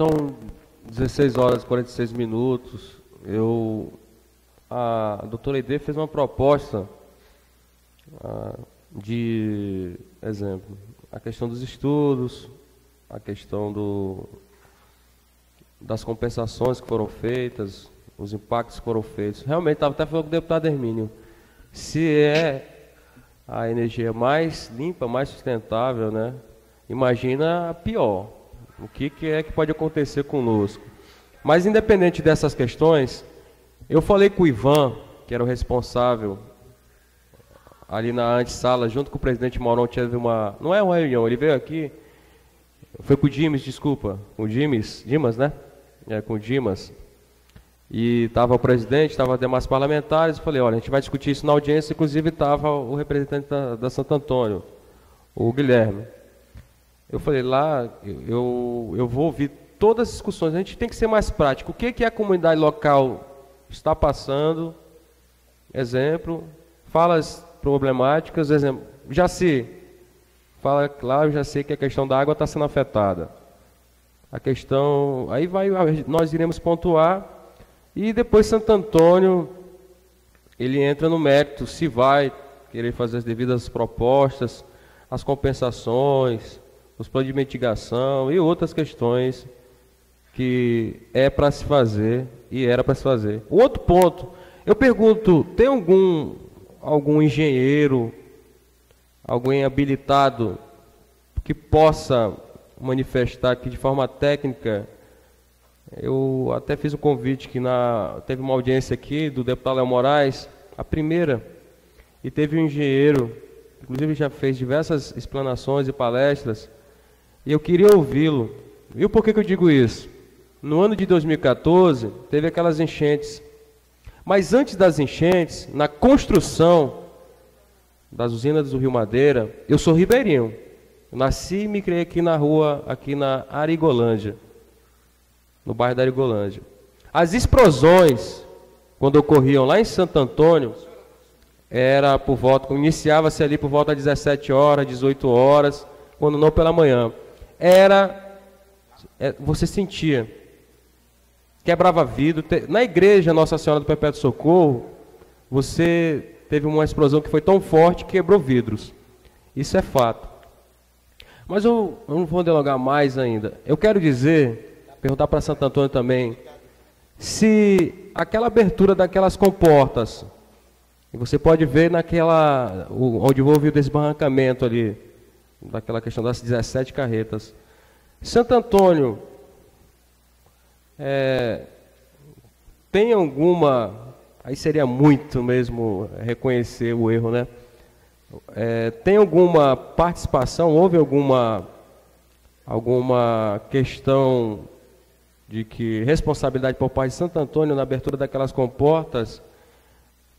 São 16 horas e 46 minutos. Eu, a doutora Ide fez uma proposta ah, de exemplo, a questão dos estudos, a questão do, das compensações que foram feitas, os impactos que foram feitos. Realmente, estava até falando com o deputado Hermínio, se é a energia mais limpa, mais sustentável, né? Imagina a pior. O que, que é que pode acontecer conosco? Mas independente dessas questões, eu falei com o Ivan, que era o responsável ali na antessala, junto com o presidente Maurão, teve uma. Não é uma reunião, ele veio aqui. Foi com o Dimas, desculpa. Com o Dimas, Dimas, né? É, com o Dimas. E estava o presidente, estava demais parlamentares. Eu falei: olha, a gente vai discutir isso na audiência. Inclusive estava o representante da, da Santo Antônio, o Guilherme. Eu falei: lá, eu, eu vou ouvir todas as discussões. A gente tem que ser mais prático. O que, que a comunidade local está passando? Exemplo. Falas problemáticas. Exemplo. Já se fala, claro, já sei que a questão da água está sendo afetada. A questão. Aí vai, nós iremos pontuar e depois Santo Antônio, ele entra no mérito, se vai querer fazer as devidas propostas, as compensações, os planos de mitigação e outras questões que é para se fazer e era para se fazer. O outro ponto, eu pergunto, tem algum algum engenheiro, alguém habilitado que possa manifestar aqui de forma técnica eu até fiz um convite que na, teve uma audiência aqui do deputado Léo Moraes, a primeira, e teve um engenheiro, inclusive já fez diversas explanações e palestras, e eu queria ouvi-lo. E por que, que eu digo isso? No ano de 2014, teve aquelas enchentes. Mas antes das enchentes, na construção das usinas do Rio Madeira, eu sou ribeirinho. Eu nasci e me criei aqui na rua, aqui na Arigolândia no bairro da Arigolândia. As explosões, quando ocorriam lá em Santo Antônio, era por volta, iniciava-se ali por volta de 17 horas, 18 horas, quando não pela manhã. Era, é, você sentia, quebrava vidro. Na igreja Nossa Senhora do Perpétuo Socorro, você teve uma explosão que foi tão forte que quebrou vidros. Isso é fato. Mas eu, eu não vou dialogar mais ainda. Eu quero dizer perguntar para Santo Antônio também, se aquela abertura daquelas comportas, e você pode ver naquela, onde houve o desbarrancamento ali, daquela questão das 17 carretas. Santo Antônio, é, tem alguma, aí seria muito mesmo reconhecer o erro, né? É, tem alguma participação, houve alguma, alguma questão de que responsabilidade por parte de Santo Antônio na abertura daquelas comportas,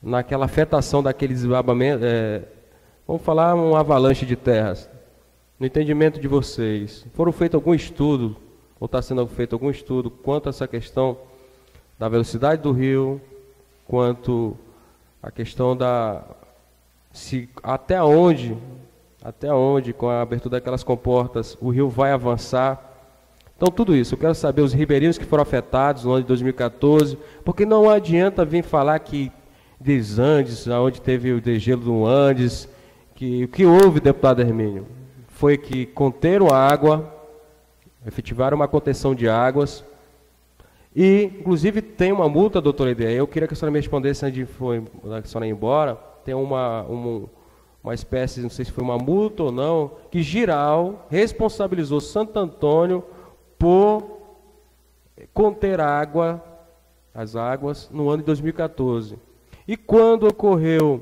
naquela afetação daqueles desabamentos, é, vamos falar um avalanche de terras. No entendimento de vocês, foram feito algum estudo, ou está sendo feito algum estudo quanto a essa questão da velocidade do rio, quanto a questão da se até onde, até onde com a abertura daquelas comportas o rio vai avançar. Então, tudo isso, eu quero saber os ribeirinhos que foram afetados no ano de 2014, porque não adianta vir falar que dos Andes, onde teve o degelo do Andes, que o que houve, deputado Hermínio, foi que conteram água, efetivaram uma contenção de águas, e, inclusive, tem uma multa, doutora Ideia, eu queria que a senhora me respondesse antes de foi, a senhora ir embora, tem uma, uma, uma espécie, não sei se foi uma multa ou não, que Giral responsabilizou Santo Antônio por conter água, as águas, no ano de 2014. E quando ocorreu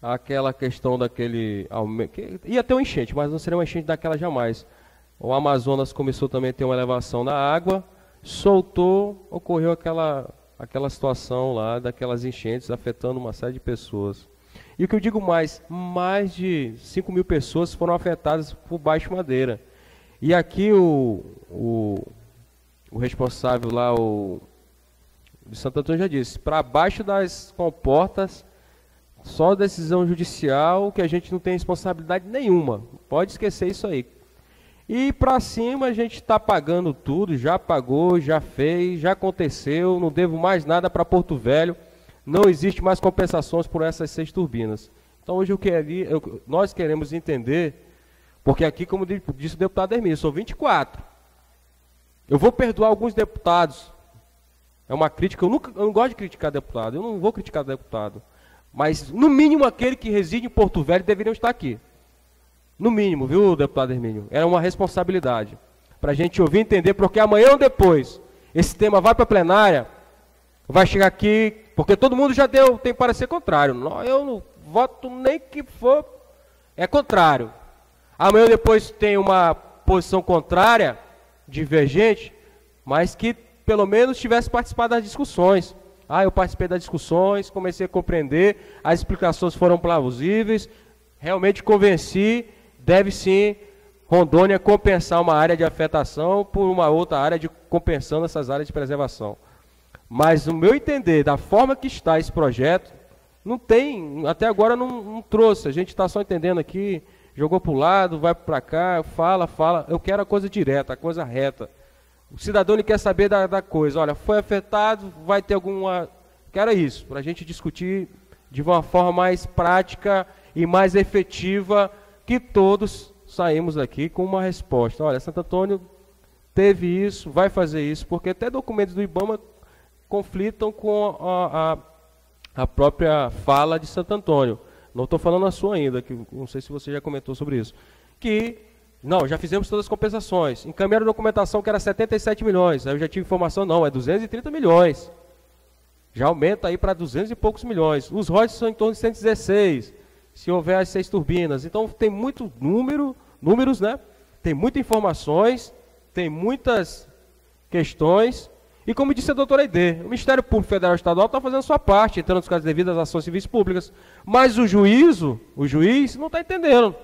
aquela questão daquele que ia ter uma enchente, mas não seria uma enchente daquela jamais. O Amazonas começou também a ter uma elevação da água, soltou, ocorreu aquela aquela situação lá daquelas enchentes afetando uma série de pessoas. E o que eu digo mais, mais de 5 mil pessoas foram afetadas por baixo madeira. E aqui o, o, o responsável lá, o de Santo Antônio já disse, para baixo das comportas, só decisão judicial que a gente não tem responsabilidade nenhuma. Pode esquecer isso aí. E para cima a gente está pagando tudo, já pagou, já fez, já aconteceu, não devo mais nada para Porto Velho, não existe mais compensações por essas seis turbinas. Então hoje eu queria, eu, nós queremos entender, porque aqui, como disse o deputado Hermínio, sou 24. Eu vou perdoar alguns deputados. É uma crítica, eu, nunca, eu não gosto de criticar deputado, eu não vou criticar deputado. Mas, no mínimo, aquele que reside em Porto Velho deveriam estar aqui. No mínimo, viu, deputado Hermínio? Era uma responsabilidade. Para a gente ouvir e entender, porque amanhã ou depois esse tema vai para a plenária, vai chegar aqui, porque todo mundo já deu, tem parecer contrário. Eu não voto nem que for, é contrário. Amanhã ou depois tem uma posição contrária, divergente, mas que pelo menos tivesse participado das discussões. Ah, eu participei das discussões, comecei a compreender, as explicações foram plausíveis, realmente convenci deve sim Rondônia compensar uma área de afetação por uma outra área de compensando essas áreas de preservação. Mas no meu entender, da forma que está esse projeto, não tem, até agora não, não trouxe. A gente está só entendendo aqui, jogou para o lado, vai para cá, fala, fala. Eu quero a coisa direta, a coisa reta. O cidadão ele quer saber da, da coisa. Olha, foi afetado, vai ter alguma. Quero isso, para a gente discutir de uma forma mais prática e mais efetiva que todos saímos daqui com uma resposta. Olha, Santo Antônio teve isso, vai fazer isso, porque até documentos do IBAMA conflitam com a, a, a própria fala de Santo Antônio. Não estou falando a sua ainda, que não sei se você já comentou sobre isso. Que, não, já fizemos todas as compensações. Encaminharam documentação que era 77 milhões. Aí eu já tive informação, não, é 230 milhões. Já aumenta aí para 200 e poucos milhões. Os royalties são em torno de 116 se houver as seis turbinas. Então tem muito número, números, né? Tem muitas informações, tem muitas questões. E como disse a doutora Aide, o Ministério Público Federal e Estadual está fazendo a sua parte, entrando nos casos devidos às ações civis públicas. Mas o juízo, o juiz, não está entendendo.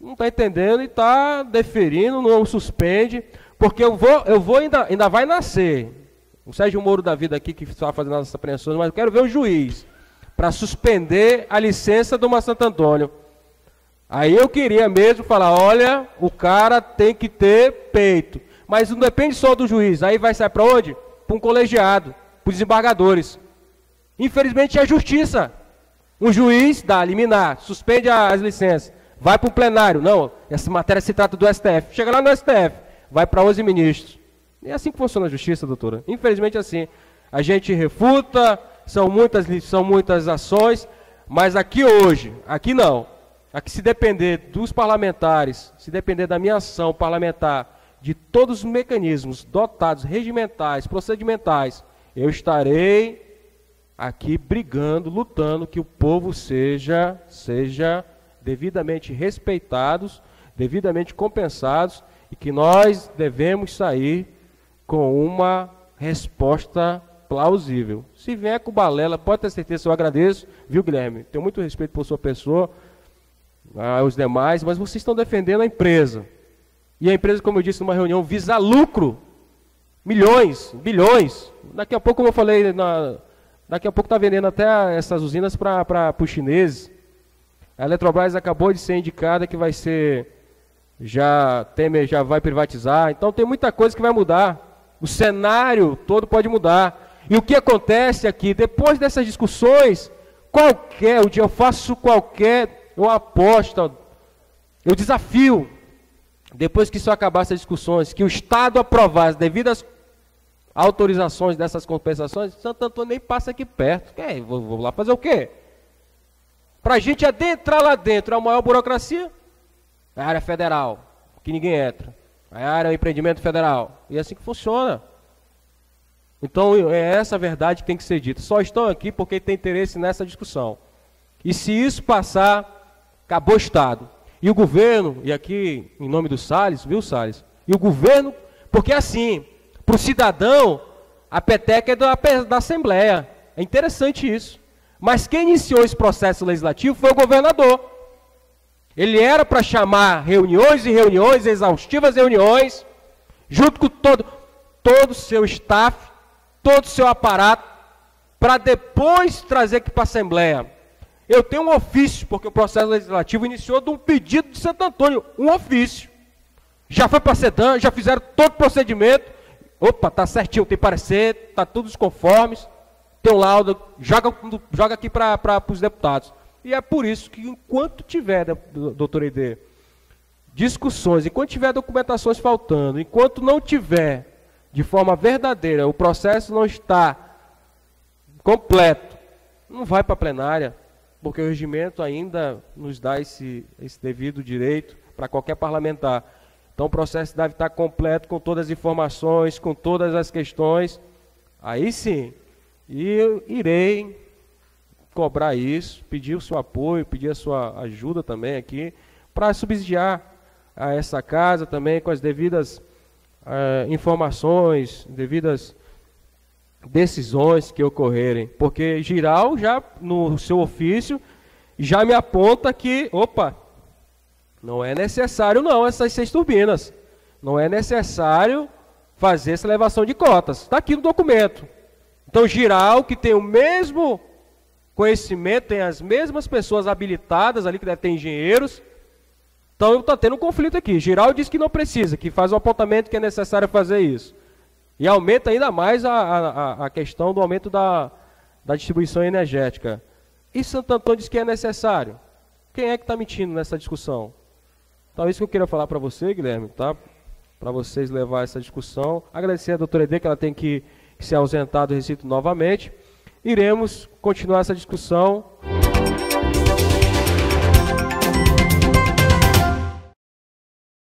Não está entendendo e está deferindo, não suspende, porque eu vou, eu vou ainda, ainda vai nascer. O Sérgio Moro da vida aqui que está fazendo as apreensões, mas eu quero ver o juiz para suspender a licença do Uma Santo Antônio. Aí eu queria mesmo falar, olha, o cara tem que ter peito. Mas não depende só do juiz. Aí vai sair para onde? Para um colegiado, para os desembargadores. Infelizmente é a justiça. Um juiz dá liminar, suspende as licenças, vai para o plenário. Não, essa matéria se trata do STF. Chega lá no STF, vai para 11 ministros. É assim que funciona a justiça, doutora. Infelizmente é assim. A gente refuta, são muitas, são muitas ações, mas aqui hoje, aqui não. Aqui se depender dos parlamentares, se depender da minha ação parlamentar, de todos os mecanismos dotados, regimentais, procedimentais, eu estarei aqui brigando, lutando que o povo seja seja devidamente respeitados, devidamente compensados e que nós devemos sair com uma resposta plausível. Se vier com balela, pode ter certeza, eu agradeço, viu, Guilherme? Tenho muito respeito por sua pessoa, aos demais, mas vocês estão defendendo a empresa. E a empresa, como eu disse numa reunião, visa lucro. Milhões, bilhões. Daqui a pouco, como eu falei, na, daqui a pouco está vendendo até essas usinas para os chineses. A Eletrobras acabou de ser indicada que vai ser, já Temer já vai privatizar. Então tem muita coisa que vai mudar. O cenário todo pode mudar. E o que acontece aqui, depois dessas discussões, qualquer, o dia eu faço qualquer, eu aposto, eu desafio, depois que isso acabar essas discussões, que o Estado aprovar as devidas autorizações dessas compensações, Santo Antônio nem passa aqui perto. Quer, vou, vou lá fazer o quê? Para a gente adentrar lá dentro, é a maior burocracia? É a área federal, que ninguém entra. É a área do empreendimento federal. E é assim que funciona. Então é essa a verdade que tem que ser dita. Só estão aqui porque tem interesse nessa discussão. E se isso passar, acabou o Estado. E o governo, e aqui em nome do Salles, viu Salles? E o governo, porque assim, para o cidadão, a peteca é da, da Assembleia. É interessante isso. Mas quem iniciou esse processo legislativo foi o governador. Ele era para chamar reuniões e reuniões, exaustivas reuniões, junto com todo, todo o seu staff, todo o seu aparato, para depois trazer aqui para a Assembleia. Eu tenho um ofício, porque o processo legislativo iniciou de um pedido de Santo Antônio, um ofício. Já foi para Sedan, já fizeram todo o procedimento. Opa, tá certinho, tem parecer, tá tudo conformes. Tem um laudo, joga, joga aqui para os deputados. E é por isso que enquanto tiver, doutor Ide, discussões, enquanto tiver documentações faltando, enquanto não tiver de forma verdadeira, o processo não está completo, não vai para a plenária, porque o regimento ainda nos dá esse, esse devido direito para qualquer parlamentar. Então o processo deve estar completo com todas as informações, com todas as questões. Aí sim, eu irei cobrar isso, pedir o seu apoio, pedir a sua ajuda também aqui, para subsidiar a essa casa também com as devidas uh, informações, devidas decisões que ocorrerem. Porque Giral já, no seu ofício, já me aponta que, opa, não é necessário não essas seis turbinas. Não é necessário fazer essa elevação de cotas. Está aqui no documento. Então, Giral, que tem o mesmo conhecimento, tem as mesmas pessoas habilitadas ali, que deve ter engenheiros. Então, está tendo um conflito aqui. Giral diz que não precisa, que faz um apontamento que é necessário fazer isso. E aumenta ainda mais a, a, a questão do aumento da, da distribuição energética. E Santo Antônio diz que é necessário. Quem é que está mentindo nessa discussão? Então, isso que eu queria falar para você, Guilherme, tá? Para vocês levar essa discussão. Agradecer a doutora Ede, que ela tem que se ausentar do novamente. Iremos continuar essa discussão.